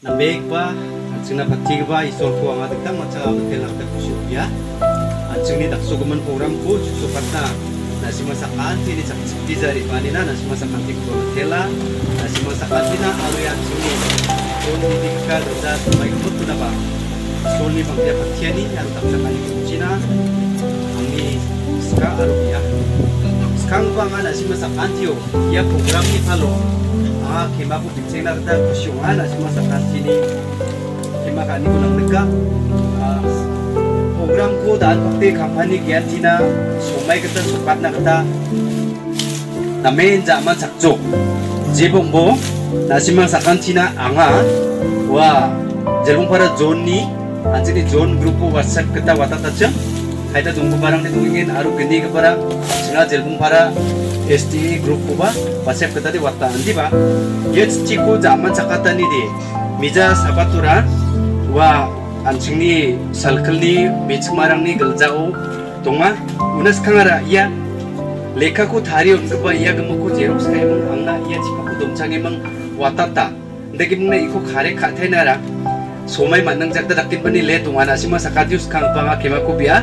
Nambek na pati ba isol ko ang ating tang matsa hotel ang takusyo ya Anjing ni dakso guman program ko susukat na nasi masakan sini sak di jari panina nasi masakan ti ko hotela nasi masakan tina alu yang sini Kon di ka da mai ko tu na ba Sol ni a kema ko pitseng na kita kusyungan as masakas sini kema kani ko lang nagka program ko daan pakti kampani kaya tina sumay kita sukat na kita namen jaman sakjo jebongbo 나시만 사칸치나 앙아 와 젤봉파라 존니 안치니 존 그룹고 왓삭 그따 왔다 땄죠 haita tunggu barang ni tungingin aru geni ke para sina jelbong para SDA grup ko ba WhatsApp kita di andi ba. Yet chiku zaman sakata ni di mija sabatura wa anjingni salkalni michmarang ni galjao tonga unas kangara iya lekha ko thari ongba iya gmko xerox kai mong angna iya chipa ko domchange mang watata. Ndegi mong na iko khare khathainara somai manang jakta dakin bani le tunga nasima sakadius kang panga kema ko biya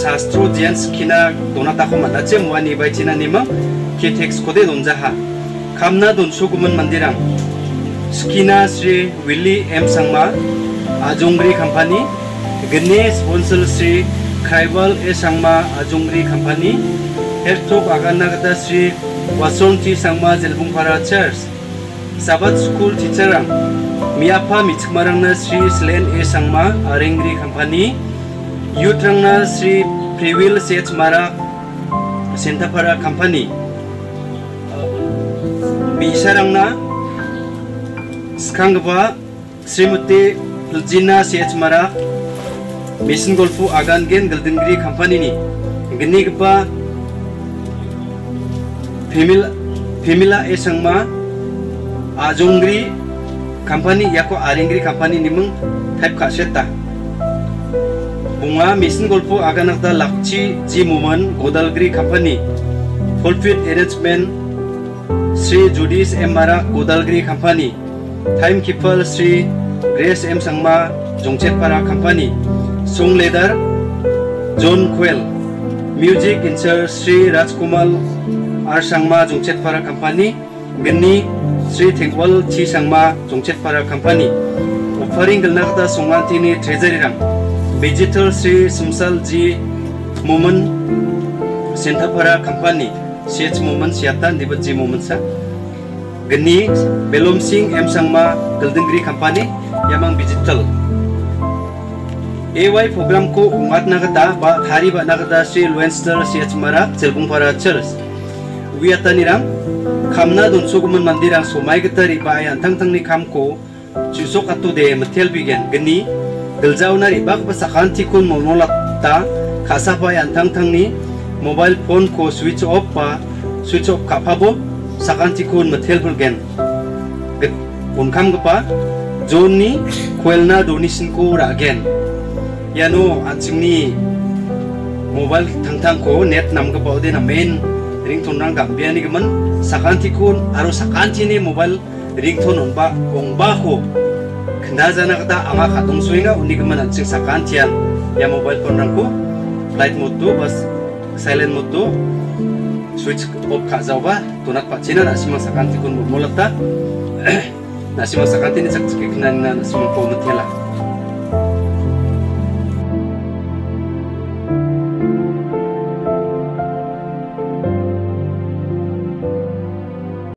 शास्त्रो जेन्स खिना दोना ताको मन्दा चे मुआ निबाई चिना निमा कोदे दोनजा खामना दोनसो गुमन मंदिरां स्कीना श्री विली एम संगमा आजुंगरी कंपनी गणेश बोंसल श्री खाइबल ए संगमा आजुंगरी कंपनी हेरथोक आगानागदा श्री वासंती संगमा जेलबुंगपारा चर्च साबात स्कूल टीचरां मियाफा मिचमारांना श्री स्लेन ए संगमा आरेंगरी company Sri Prewil Sech Mara, Sentapara Company, Bisarangna Skangba Srimati Ljina Sechmara Mission Golfu Agan Gen Galdengri Company ni. Gini gba Femila Femila Esangma Ajongri Company yako Aringri Company ni mung type kaseta बुआ मिशन गोल्फो आगानगदा लाक्षी जी मुमन गोदालगरी खाफानी फुलफिट arrangement Shri Judith एमारा गोदालगरी खाफानी time keeper Shri Grace M Sangma जोंचेपारा खाफानी सोंग लेदर जोन quail music incharge Shri Rajkumar R Sangma जोंचेपारा खाफानी मिनी श्री थेंगवल छी संगमा जोंचेपारा खाफानी ऑफरिंग गलनाखदा सोंगान्थिनि ट्रेजरी रंग Digital Sri Sumsal Ji Muman Sentapara Company. CH Muman Siatan Dibat Ji Muman Sa. Geni Belum Sing M. Sangma Galdengri Company Yamang Digital. AY program ko umat nagata ba hari ba nagata si Lwenster si Achmara Celbung para Church. Wiyata nirang kamna dun suguman mandirang sumay gata ri ba ayan tang tang ni kam ko jusok atu de matel bigen geni geljaw na ri bak ba sakan tikun molmolata kasa ba ayan tang tang ni. Mobile phone ko switch off ba switch off kapabo sakan tikun matel bulgen unkam gapa Johnny Kwelna Donisin ko ragen Yano anjingni mobile tangtang ko net nam gapa ode na main ringtone rang gambia ni gaman sakanti kun aro sakanti ni mobile ringtone onba ongba ko kena jana kata ama katung suinga uni gaman anjing sakantian ya mobile phone rang ko flight mode tu bas silent mode tu switch off ka jawa tunat pachina na simang sakanti kun mulata na simang sakanti ni sak kena na simang po mutela